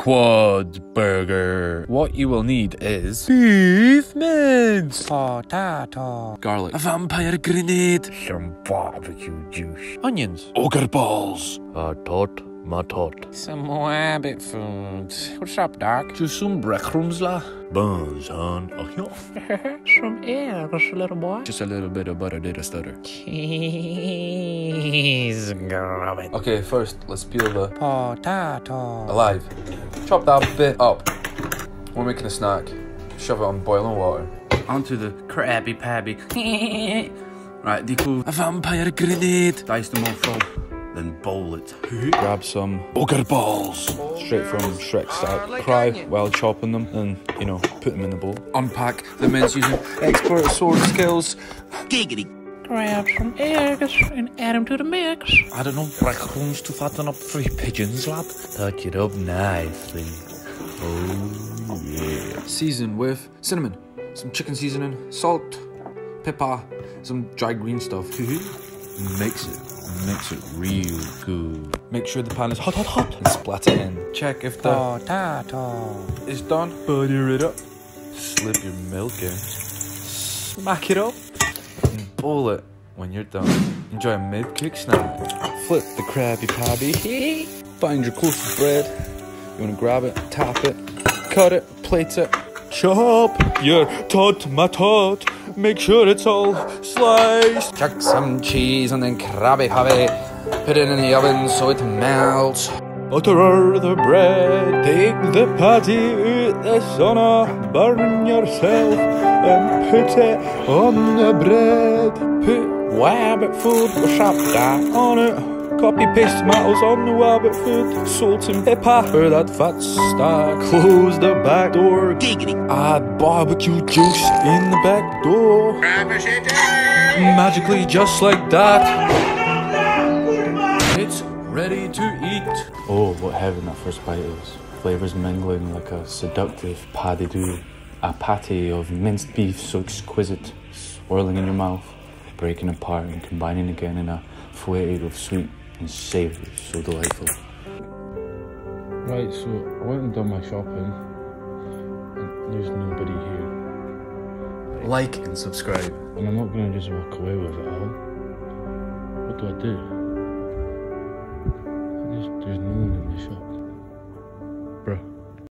Quad burger. What you will need is beef mince, Potato. garlic, a vampire grenade, Some barbecue juice. onions, ogre balls, A tot, ma tot. Some rabbit food. What's up, Doc? just some breadcrumbs la. Buns, hon. Oh, yeah. Some eggs, little boy. Just a little bit of butter did a stutter. Cheese grommet. Okay, first let's peel the Potato. alive. Chop that bit up. We're making a snack. Shove it on boiling water. Onto the Krabby Patty. right, Deco. A vampire grenade. Dice them all from. Then bowl it. Grab some ogre balls. Straight from Shrek style. Cry while chopping them and, you know, put them in the bowl. Unpack the mince using expert sword skills. Giggity. Grab some eggs and add them to the mix. I don't know, breadcrumbs to fatten up three pigeons, lad. Touch it up nicely. Oh, yeah. Season with cinnamon, some chicken seasoning, salt, pepper, some dry green stuff. Mm-hmm. Mix it. Mix it real good. Make sure the pan is hot, hot, hot, and splat it in. Check if the Potato. is done. Butter it up. Slip your milk in. Smack it up. And bowl it when you're done. Enjoy a mid-cook snack. Flip the Krabby Patty. Find your closest bread. You wanna grab it, tap it, cut it, plate it, chop your tot my tot. Make sure it's all sliced. Chuck some cheese and then Krabby Patty. Put it in the oven so it melts. Butter the bread, take the patty out the sauna, burn yourself and put it on the bread. Put wabbit food or shabda on it. Copy paste tomatoes on the wabbit food, salt and pepper for that fat stack. Close the back door. Add barbecue juice in the back door. Magically, just like that. It's ready to eat. Oh, what heaven that first bite is. Flavours mingling like a seductive pas de deux. A patty of minced beef so exquisite, swirling in your mouth, breaking apart and combining again in a fouetté of sweet and savoury, so delightful. Right, so I went and done my shopping, and there's nobody here. Like and subscribe. And I'm not gonna just walk away with it all. What do I do? There's, there's no one in the shop. Bruh.